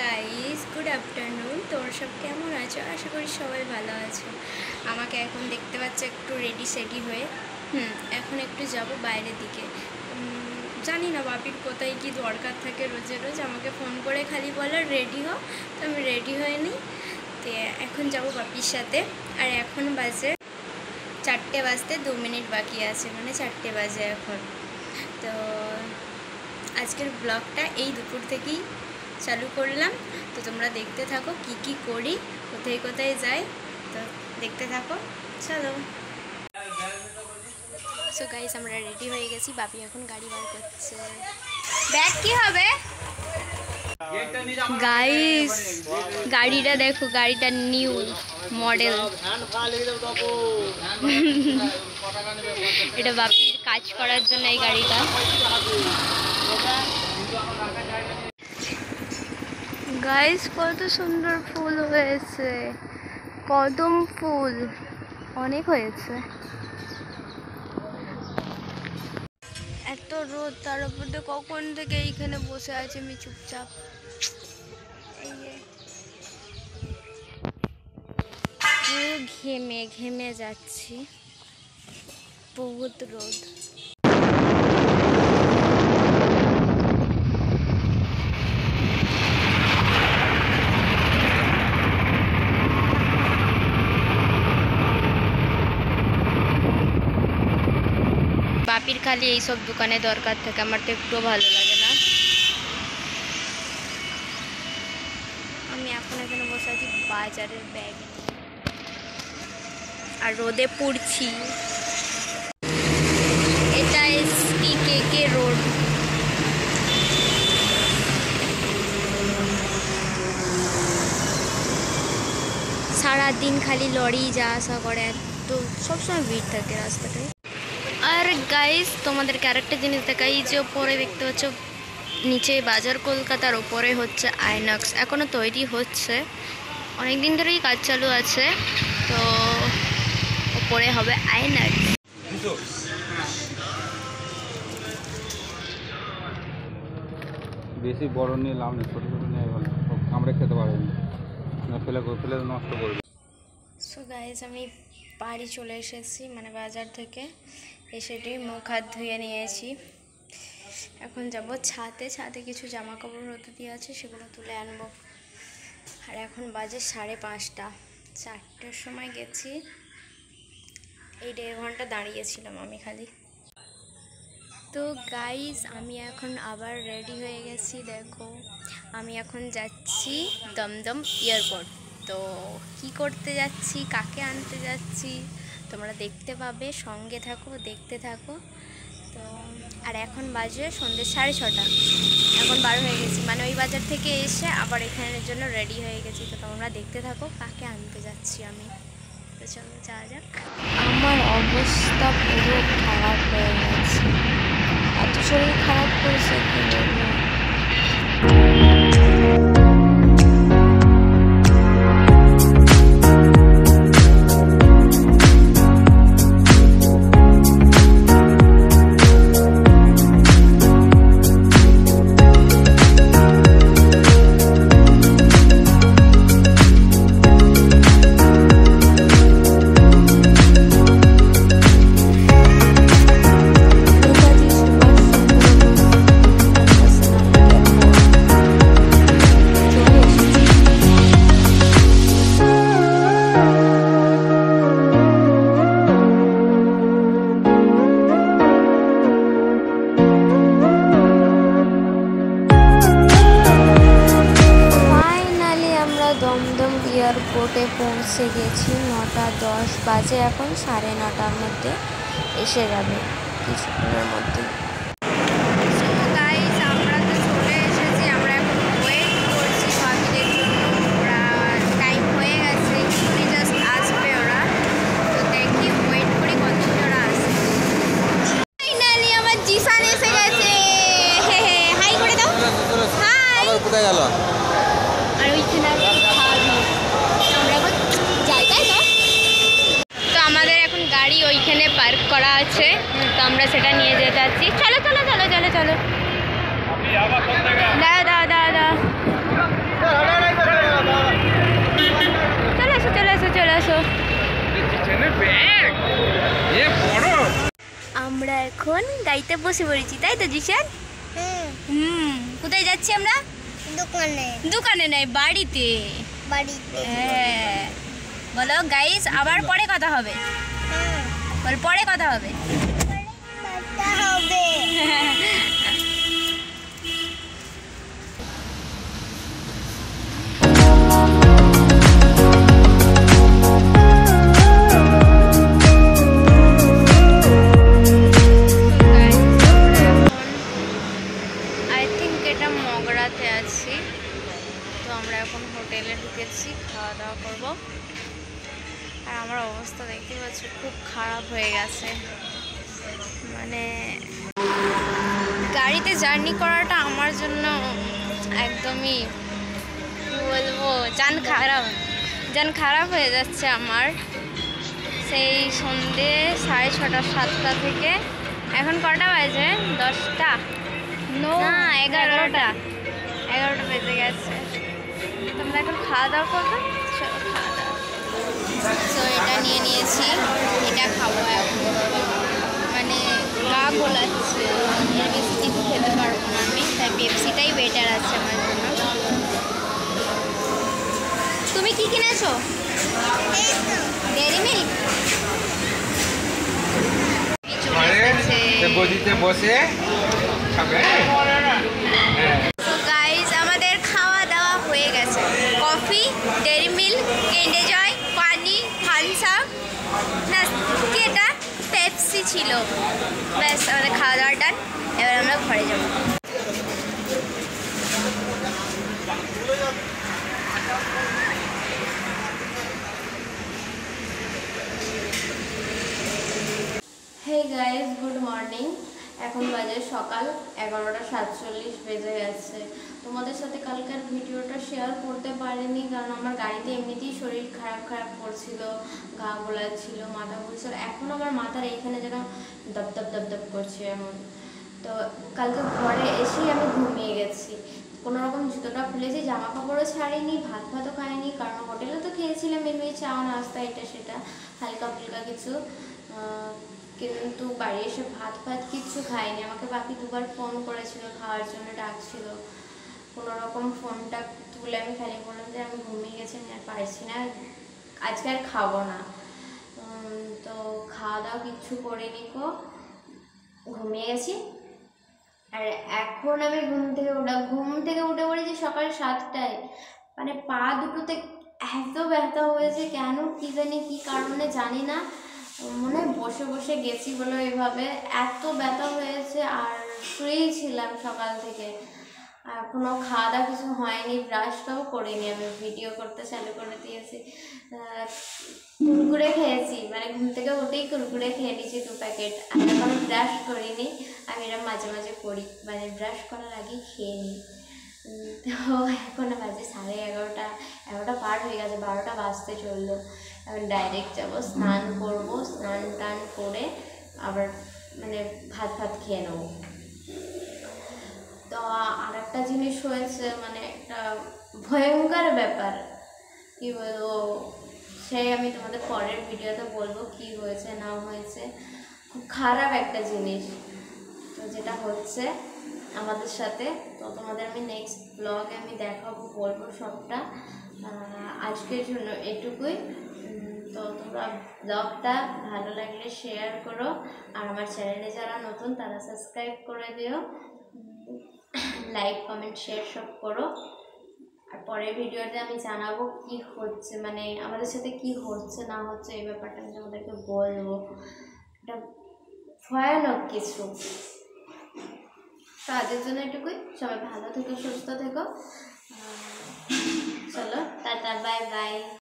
Guys good afternoon তোমরা সব কেমন আছো? আশা করি সবাই ভালো আছো। আমাকে এখন দেখতে পাচ্ছ একটু রেডি সেডি হয়ে। হুম, এখন একটু যাব বাইরের দিকে। জানি না বাপির কোথায় কি দরকার থাকে রোজে রোজ। আমাকে ফোন করে খালি বলে রেডি হও? তো আমি রেডি হয়ে নিই তো এখন যাব বাপির সাথে। আর এখন বাজে চারটে বাজতে দু মিনিট বাকি আছে মানে চারটে বাজে এখন। তো আজকের ব্লগটা এই দুপুর থেকেই চালু করলাম। তো তোমরা দেখতে থাকো কি কি করি, কোথায় কোথায় যাই। তো দেখতে থাকো, চলো। সো গাইস আমরা রেডি হয়ে গেছি, বাপি এখন গাড়ি বার করছে। ব্যাগ কি হবে? গাইস গাড়িটা দেখো, গাড়িটা নিউ মডেল এটা বাপির কাজ করার জন্য এই গাড়িটা। গাইস কত সুন্দর ফুল হয়েছে। কদম ফুল। অনেক হয়েছে। এত রোদ, তার উপর দিয়ে কখন থেকে এইখানে বসে আছে আমি চুপচাপ। ঘেমে ঘেমে যাচ্ছি। বহুত রোদ বাপির খালি এইসব দোকানে দরকার থাকে, আমার তো একটুও ভালো লাগে না। আমি এখন এখানে বসে আছি বাজারের ব্যাগ আর রোদে পুড়ছি। এটা এসপি কে কে রোড সারাদিন খালি লরি, যা আসা করে তো সবসময় ভিড় থাকে রাস্তাটায়। আর গাইস তোমাদেরকে আরেকটা জিনিস দেখাই যে ওপরে দেখতে পাচ্ছ নিচে বাজার কলকাতার ওপরে হচ্ছে আইনক্স এখনও তৈরি হচ্ছে। অনেক দিন ধরেই কাজ চালু আছে তো ওপরে হবে আইনক্স। বেশি বড় নিয়ে লাভ নেই ছোটো ছোটো নিয়ে ভালো কামড়ে খেতে পারবেন না। ফেলে ফেলে নষ্ট করবে। সো গাইস আমি বাড়ি চলে এসেছি মানে বাজার থেকে। এসেটি মুখ হাত ধুয়ে নিয়েছি। এখন যাব ছাতে ছাতে কিছু জামা কাপড় হতে দিয়ে আছে, সেগুলো তুলে আনব। আর এখন বাজে সাড়ে পাঁচটা। চারটের সময় গেছি। এই দেড় ঘণ্টা দাঁড়িয়েছিলাম আমি খালি। তো গাইস আমি এখন আবার রেডি হয়ে গেছি, দেখো। আমি এখন যাচ্ছি দমদম এয়ারপোর্ট তো কি করতে যাচ্ছি, কাকে আনতে যাচ্ছি? তোমরা দেখতে পাবে, সঙ্গে থাকো, দেখতে থাকো। তো, আর এখন বাজে সন্ধ্যে সাড়ে ছটা। এখন বার হয়ে গেছি। মানে ওই বাজার থেকে এসে আবার এখানের জন্য রেডি হয়ে গেছি। তো তোমরা দেখতে থাকো, কাকে আনতে যাচ্ছি আমি। তো চলো, যাওয়া যাক। আমার অবস্থা পুরো খারাপ হয়ে গেছে। এত শরীর খারাপ করেছে, কি বলব? এয়ারপোর্টে পৌঁছে গেছি নটা দশ বাজে এখন সাড়ে নটার মধ্যে এসে যাবে কিছুক্ষণের মধ্যে আমরা এখন গাড়িতে বসে পড়েছি তাই তো জিশান? হুম। কোথায় যাচ্ছি আমরা? দোকানে। দোকানে নাই বাড়িতে। বাড়িতে। হ্যাঁ। বলো গাইস আবার পরে কথা হবে। হ্যাঁ। বল পরে কথা হবে। হবে। আছি। তো আমরা এখন হোটেলে ঢুকেছি, খাওয়া দাওয়া করব। আর আমার অবস্থা দেখতে পাচ্ছি, খুব খারাপ হয়ে গেছে। মানে গাড়িতে জার্নি করাটা আমার জন্য একদমই বলব, যান খারাপ যান খারাপ হয়ে যাচ্ছে আমার। সেই সন্ধে সাড়ে ছটা, সাতটা থেকে, এখন কটা বাজে? দশটা? না, এগারোটা। এগারোটা বেজে গেছে। তোমরা এখন খাওয়া দাওয়া করবে? চলো খাওয়া দাওয়া। তো এটা নিয়ে নিয়েছি এটা খাব এখন। মানে গা গোলাচ্ছে এর বেশি কিছু খেতে পারব না আমি তাই পেপসিটাই বেটার আছে আমার জন্য। তুমি কি কিনেছো? ডেয়ারি মিল্ক বদিতে বসে খাবে। তো গাইজ আমাদের খাওয়া দাওয়া হয়ে গেছে কফি ডেরি মিল্ক কেন্ডে জয় পানি থানসা না কি এটা পেপসি ছিল। ব্যাস, আমাদের খাওয়া দাওয়া ডান এবার আমরা ঘরে যাব। হে গাইজ গুড মর্নিং এখন বাজে সকাল এগারোটা সাতচল্লিশ বেজে গেছে। তোমাদের সাথে কালকের ভিডিওটা শেয়ার করতে পারিনি কারণ আমার গাড়িতে এমনিতেই শরীর খারাপ খারাপ করছিল, গা গোলাচ্ছিল, মাথা ঘুরছিল। এখন আমার মাথার এইখানে যেন দপ দপ দপ দপ করছে এমন। তো কালকে ঘরে এসেই আমি ঘুমিয়ে গেছি। কোনো রকম জুতোটা খুলেছি জামা কাপড়ও ছাড়িনি, ভাত ভাতও খাইনি, কারণ হোটেলে তো খেয়েছিলাম এমনি চা নাস্তা, এটা, সেটা হালকা ফুলকা কিছু কিন্তু বাড়ি এসে ভাত ফাত কিচ্ছু খাইনি। আমাকে বাকি দুবার ফোন করেছিল, খাওয়ার জন্য ডাকছিল। কোনো রকম ফোনটা তুলে আমি খালি বললাম যে, আমি ঘুমিয়ে গেছি আর পারছি না, আজকে আর খাব না। তো খাওয়া দাওয়া কিচ্ছু করিনি কো। ঘুমিয়ে গেছি। আর এখন আমি ঘুম থেকে উঠা, ঘুম থেকে উঠে পড়েছি সকাল সাতটায়। মানে পা দুটোতে এত ব্যথা হয়েছে, কেন কি জানি, কি কারণে জানি না। মনে বসে বসে গেছি বলে এভাবে এত ব্যথা হয়েছে আর শুয়েই ছিলাম সকাল থেকে। আর কোনো খাওয়া দাওয়া কিছু হয়নি ব্রাশটাও করিনি আমি ভিডিও করতে, চালু করে দিয়েছি। কুরকুরে খেয়েছি মানে ঘুম থেকে উঠেই কুরকুরে খেয়ে নিয়েছি দু প্যাকেট। আর এখনও ব্রাশ করিনি, আমি এরকম মাঝে মাঝে করি মানে ব্রাশ করার আগেই খেয়ে নিই। তো এখন বাজে সাড়ে এগারোটা এগারোটা পার হয়ে গেছে, বারোটা বাজতে চলল। ডাইরেক্ট যাব, স্নান করব, স্নান টান করে আবার মানে ভাত ভাত খেয়ে নেব। তো আর একটা জিনিস হয়েছে মানে একটা ভয়ঙ্কর ব্যাপার। কি বলব, সেই আমি তোমাদের পরের ভিডিওতে বলব কি হয়েছে, না হয়েছে। খুব খারাপ একটা জিনিস। তো যেটা হচ্ছে আমাদের সাথে, তো তোমাদের আমি নেক্সট ব্লগে আমি দেখাবো, বলব সবটা। আজকের জন্য এটুকুই। তো তোমরা ব্লগটা ভালো লাগলে শেয়ার করো। আর আমার চ্যানেলে যারা নতুন, তারা সাবস্ক্রাইব করে দিও। লাইক কমেন্ট শেয়ার সব করো। আর পরের ভিডিওতে আমি জানাব কি হচ্ছে মানে আমাদের সাথে কি হচ্ছে, না হচ্ছে, এই ব্যাপারটা আমি তোমাদেরকে বলব। এটা ভয়ানক কিছু। তো আজকের জন্য এটুকুই। সবাই ভালো থেকো, সুস্থ থেকো। চলো, টাটা বাই বাই